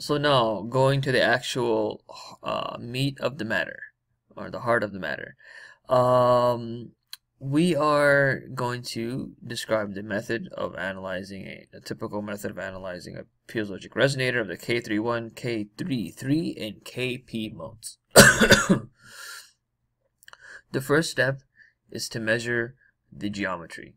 so now going to the actual uh, meat of the matter or the heart of the matter. Um, we are going to describe the method of analyzing a, a, typical method of analyzing a piezoelectric resonator of the K31, K33, and KP modes. the first step is to measure the geometry.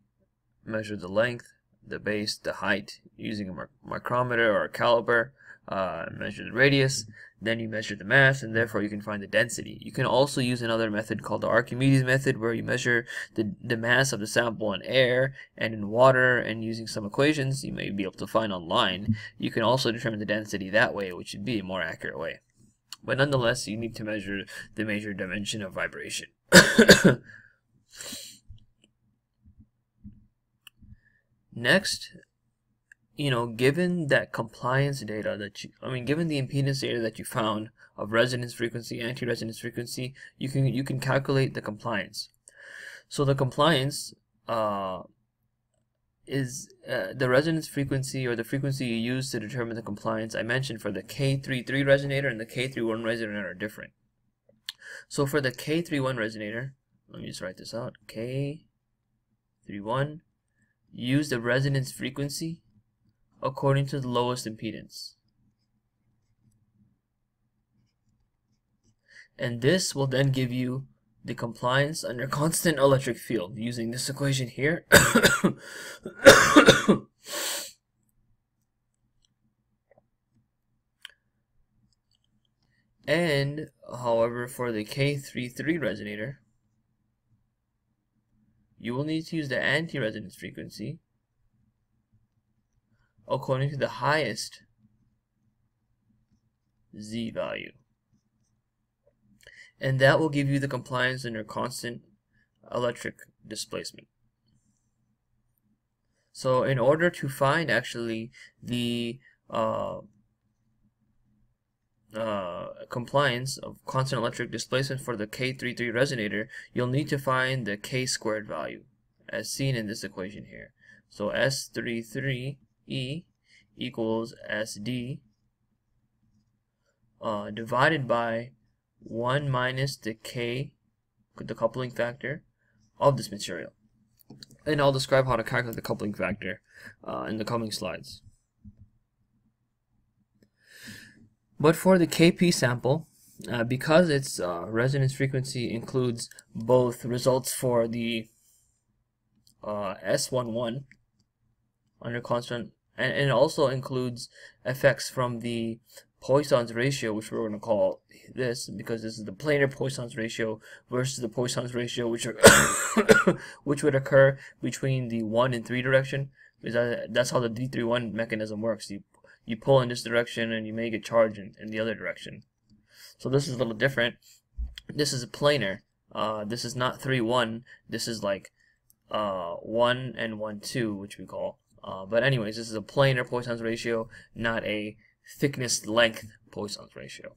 Measure the length, the base, the height using a micrometer or a caliper uh, measure the radius, then you measure the mass, and therefore you can find the density. You can also use another method called the Archimedes method, where you measure the, the mass of the sample in air and in water, and using some equations you may be able to find online, you can also determine the density that way, which would be a more accurate way. But nonetheless, you need to measure the major dimension of vibration. Next, you know, given that compliance data that you, I mean, given the impedance data that you found of resonance frequency, anti-resonance frequency, you can you can calculate the compliance. So the compliance uh, is uh, the resonance frequency or the frequency you use to determine the compliance. I mentioned for the K33 resonator and the K31 resonator are different. So for the K31 resonator, let me just write this out. K31, use the resonance frequency according to the lowest impedance. And this will then give you the compliance under constant electric field using this equation here. and, however, for the K33 resonator, you will need to use the anti-resonance frequency according to the highest z value. And that will give you the compliance under constant electric displacement. So in order to find actually the uh, uh, compliance of constant electric displacement for the K33 resonator, you'll need to find the K squared value as seen in this equation here. So S33 E equals SD uh, divided by 1 minus the K, the coupling factor, of this material. And I'll describe how to calculate the coupling factor uh, in the coming slides. But for the KP sample, uh, because its uh, resonance frequency includes both results for the uh, S11 under constant and, and it also includes effects from the Poisson's ratio, which we're going to call this because this is the planar Poisson's ratio versus the Poisson's ratio, which are which would occur between the one and three direction. Because that's how the D31 mechanism works. You you pull in this direction and you may get charge in, in the other direction. So this is a little different. This is a planar. Uh, this is not 3 1. This is like uh, 1 and 1 2, which we call. Uh, but anyways, this is a planar Poisson's ratio, not a thickness length Poisson's ratio.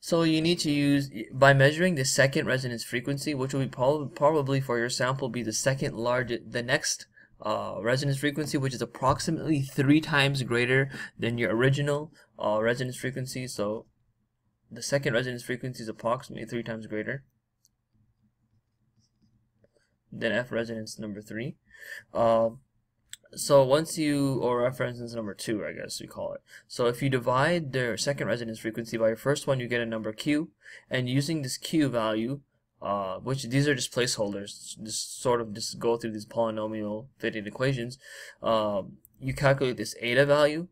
So you need to use, by measuring the second resonance frequency, which will be prob probably for your sample be the second largest, the next uh, resonance frequency, which is approximately three times greater than your original uh, resonance frequency. So the second resonance frequency is approximately three times greater than F resonance number three. Uh, so once you, or instance number two, I guess we call it. So if you divide their second resonance frequency by your first one, you get a number q, and using this q value, uh, which these are just placeholders, just sort of just go through these polynomial fitting equations, uh, you calculate this eta value,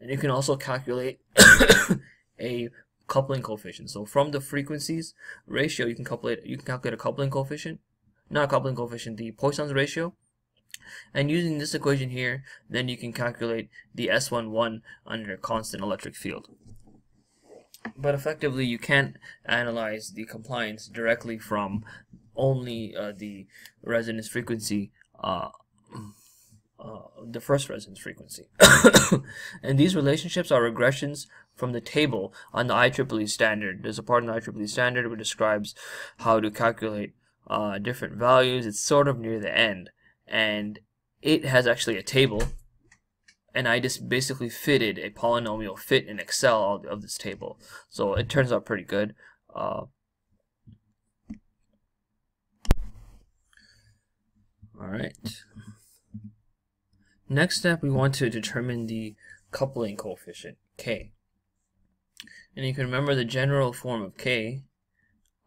and you can also calculate a coupling coefficient. So from the frequencies ratio, you can calculate you can calculate a coupling coefficient, not a coupling coefficient, the Poisson's ratio, and using this equation here, then you can calculate the S11 under constant electric field. But effectively, you can't analyze the compliance directly from only uh, the resonance frequency, uh, uh, the first resonance frequency. and these relationships are regressions from the table on the IEEE standard. There's a part in the IEEE standard which describes how to calculate uh, different values. It's sort of near the end and it has actually a table and I just basically fitted a polynomial fit in Excel of, this table. So it turns out pretty good. Uh, all right. Next step, we want to determine the coupling coefficient, K. And you can remember the general form of K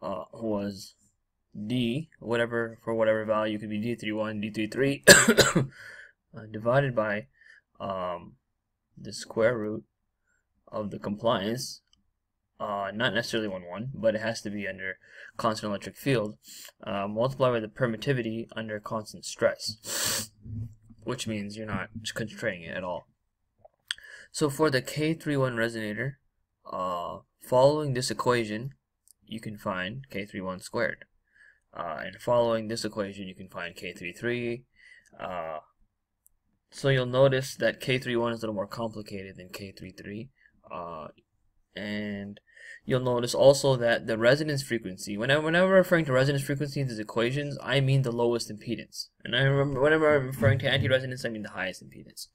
uh, was D, whatever for whatever value, could be D31, D33, uh, divided by um, the square root of the compliance, uh, not necessarily 1, 1, but it has to be under constant electric field, uh, multiplied by the permittivity under constant stress, which means you're not constraining it at all. So for the K31 resonator, uh, following this equation, you can find K31 squared. Uh, and following this equation, you can find K33. Uh, so you'll notice that K31 is a little more complicated than K33. Uh, and you'll notice also that the resonance frequency, whenever, whenever referring to resonance frequency in these equations, I mean the lowest impedance. And I remember whenever I'm referring to anti-resonance, I mean the highest impedance.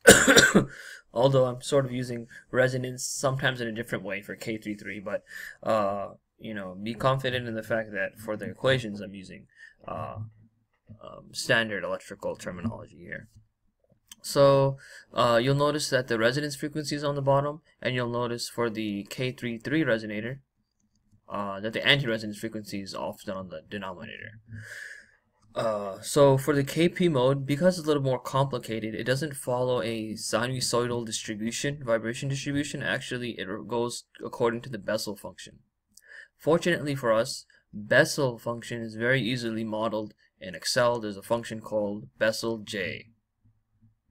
Although I'm sort of using resonance sometimes in a different way for K33, but uh, you know, be confident in the fact that for the equations I'm using uh, um, standard electrical terminology here. So uh, you'll notice that the resonance frequency is on the bottom, and you'll notice for the K33 resonator uh, that the anti-resonance frequency is often on the denominator. Uh, so for the KP mode, because it's a little more complicated, it doesn't follow a sinusoidal distribution, vibration distribution. Actually, it goes according to the Bessel function. Fortunately for us, Bessel function is very easily modeled in Excel. There's a function called Bessel J.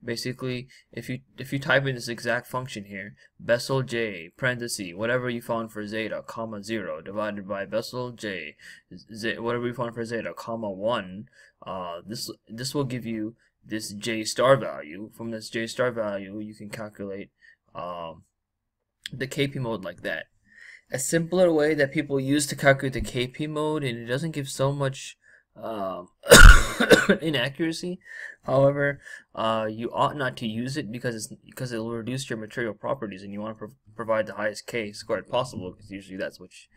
Basically, if you if you type in this exact function here, Bessel J, parenthesis, whatever you found for zeta, comma 0, divided by Bessel J, z, whatever you found for zeta, comma 1, uh, this, this will give you this J star value. From this J star value, you can calculate um, the KP mode like that a simpler way that people use to calculate the KP mode, and it doesn't give so much um, inaccuracy. However, uh, you ought not to use it because it's because it will reduce your material properties, and you want to pro provide the highest k squared possible. Because usually that's you,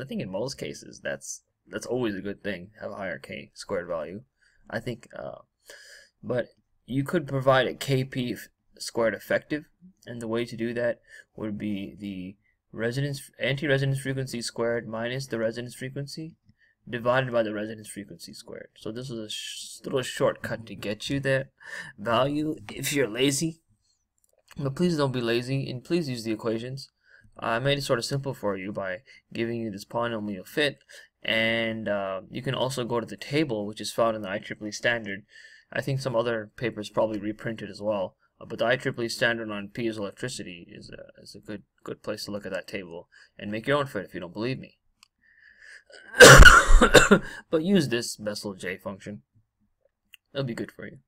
I think in most cases that's that's always a good thing. Have a higher k squared value. I think, uh, but you could provide a kp squared effective, and the way to do that would be the resonance anti-resonance frequency squared minus the resonance frequency divided by the resonance frequency squared. So this is a sh little shortcut to get you that value if you're lazy. But please don't be lazy and please use the equations. I made it sort of simple for you by giving you this polynomial fit and uh, you can also go to the table which is found in the IEEE standard. I think some other papers probably reprinted as well but the IEEE standard on piezoelectricity is a, is a good good place to look at that table and make your own fit if you don't believe me. but use this Bessel J function. It'll be good for you.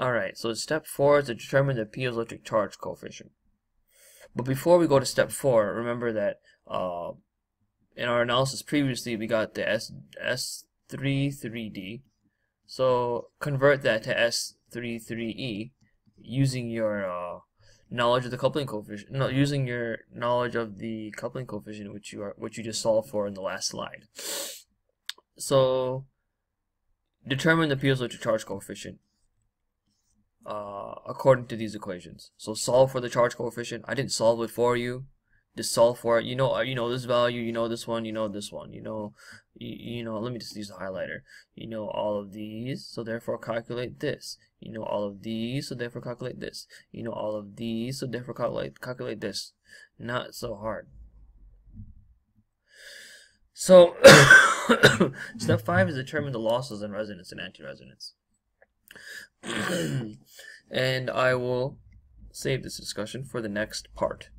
Alright, so step 4 is to determine the piezoelectric charge coefficient. But before we go to step 4, remember that uh, in our analysis previously we got the S, S33D. So convert that to S 33e using your uh, knowledge of the coupling coefficient, no, using your knowledge of the coupling coefficient, which you are, which you just solved for in the last slide. So, determine the piezoelectric charge coefficient uh, according to these equations. So solve for the charge coefficient. I didn't solve it for you solve for it. You know, uh, you know this value, you know this one, you know this one, you know, you, you know, let me just use a highlighter. You know all of these, so therefore calculate this. You know all of these, so therefore calculate this. You know all of these, so therefore calculate calculate this. Not so hard. So, step five is determine the losses in resonance and anti-resonance. and I will save this discussion for the next part.